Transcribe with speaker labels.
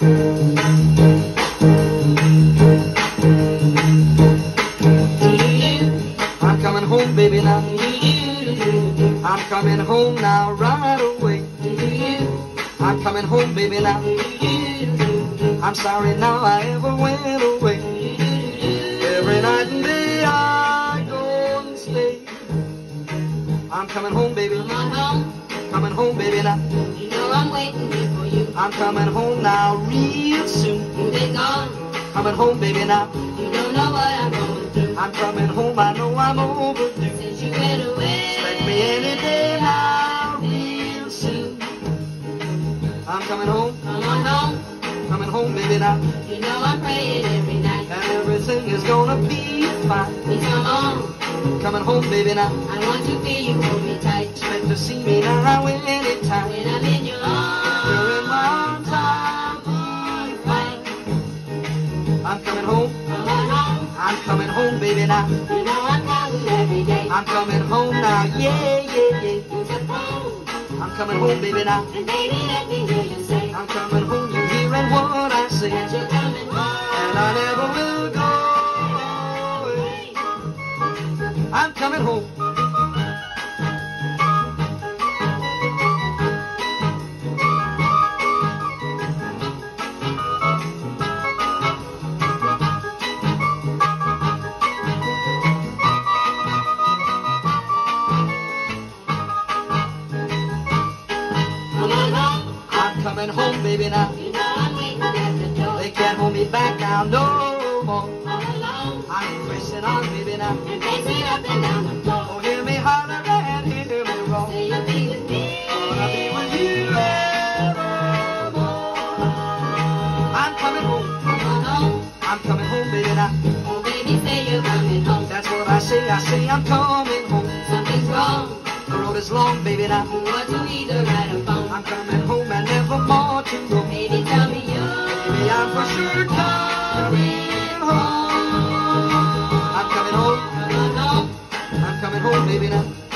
Speaker 1: Mm-hmm. I'm coming home, baby, now. I'm coming home now, right away. Mm-hmm. I'm coming home, baby, now. I'm sorry now I ever went away. Every night and day I go and stay. I'm coming home, baby.
Speaker 2: On
Speaker 1: Coming home, baby, now.
Speaker 2: you know I'm waiting for you.
Speaker 1: I'm coming home now, real soon.
Speaker 2: Been gone,
Speaker 1: Coming home, baby, now.
Speaker 2: you don't know what I'm going through.
Speaker 1: I'm coming home, I know I'm overdue.
Speaker 2: Since you went away,
Speaker 1: Expect me any day now, real soon. I'm coming home,
Speaker 2: come on home,
Speaker 1: coming home, baby, now.
Speaker 2: you know I'm praying every night.
Speaker 1: And everything is gonna be fine.
Speaker 2: Come on,
Speaker 1: Coming home, baby, now.
Speaker 2: I want to feel you hold me tight.
Speaker 1: Expect to see me now anytime.
Speaker 2: I'm
Speaker 1: coming home, I'm coming home, baby, now.
Speaker 2: you know I'm counting every day.
Speaker 1: I'm coming home now, yeah, yeah, yeah. I'm coming home, baby, now.
Speaker 2: and baby let me hear you say
Speaker 1: I'm coming home, you hearing what I say.
Speaker 2: that you're coming home.
Speaker 1: And I never will go away. I'm coming home. Coming home, baby, now.
Speaker 2: you know I'm waiting at the door.
Speaker 1: They can't hold me back now no more.
Speaker 2: All alone,
Speaker 1: I'm pressing on, baby, now.
Speaker 2: and pacing up and down the floor.
Speaker 1: Oh, hear me holler and hear me roar.
Speaker 2: Say you'll be with me.
Speaker 1: Gonna be with you evermore. I'm coming home.
Speaker 2: Come on home,
Speaker 1: I'm coming home, baby, now.
Speaker 2: oh baby, say you're coming home.
Speaker 1: That's what I say. I say I'm coming home.
Speaker 2: Something's wrong,
Speaker 1: The road is long, baby, now.
Speaker 2: What you want to ride or phone.
Speaker 1: Coming home, baby, now.